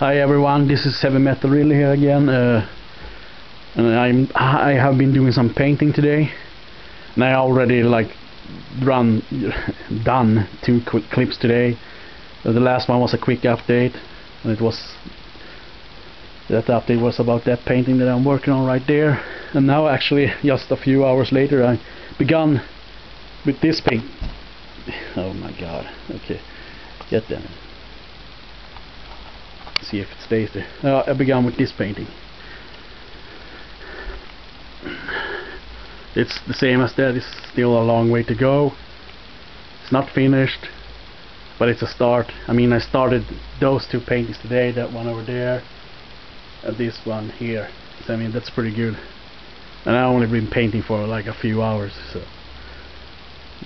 Hi everyone, this is Heavy Metal Rille here again. Uh, and I'm I have been doing some painting today, and I already like run done two quick clips today. Uh, the last one was a quick update, and it was that update was about that painting that I'm working on right there. And now actually, just a few hours later, I begun with this paint. Oh my god! Okay, get them see if it stays there. Uh, I began with this painting. It's the same as that, it's still a long way to go. It's not finished, but it's a start. I mean, I started those two paintings today, that one over there, and this one here. So, I mean, that's pretty good. And I only been painting for like a few hours, so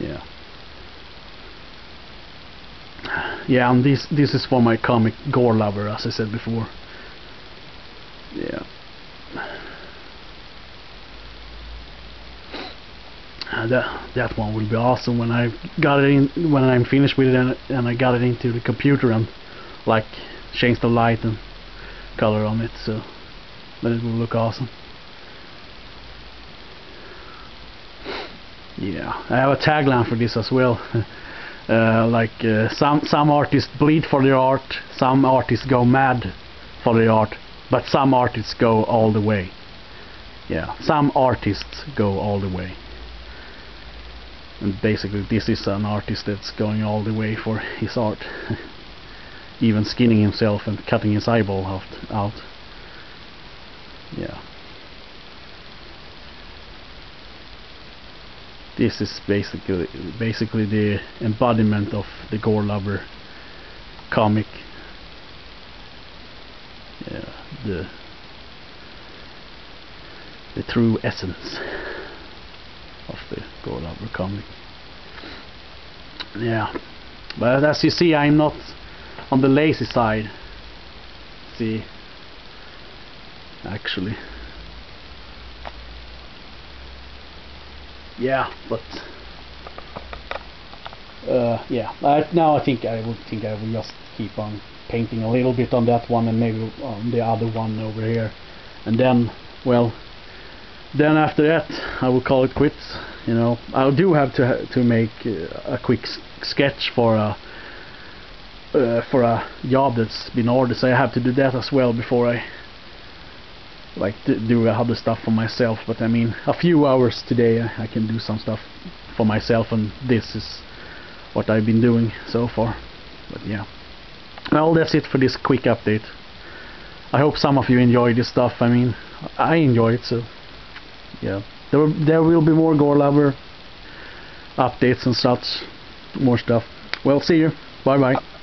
yeah yeah and this this is for my comic Gorelover as I said before. Yeah. Uh, that that one will be awesome when I got it in when I'm finished with it and, and I got it into the computer and like change the light and color on it so then it will look awesome. Yeah I have a tagline for this as well Uh, like uh, some some artists bleed for their art, some artists go mad for their art, but some artists go all the way. Yeah, some artists go all the way. And basically this is an artist that's going all the way for his art. Even skinning himself and cutting his eyeball out. out. Yeah. This is basically basically the embodiment of the Gorelover comic. Yeah, the the true essence of the Gorelover comic. Yeah but as you see I'm not on the lazy side. See actually yeah, but uh, yeah, I, now I think I would think I will just keep on painting a little bit on that one and maybe on the other one over here, and then well, then after that I will call it quits. You know, I do have to to make uh, a quick sketch for a uh, for a job that's been ordered, so I have to do that as well before I like do other stuff for myself but I mean a few hours today I can do some stuff for myself and this is what I've been doing so far. But yeah. Well that's it for this quick update. I hope some of you enjoy this stuff. I mean I enjoy it so yeah. There, there will be more Gorelover updates and such more stuff. Well see you. Bye bye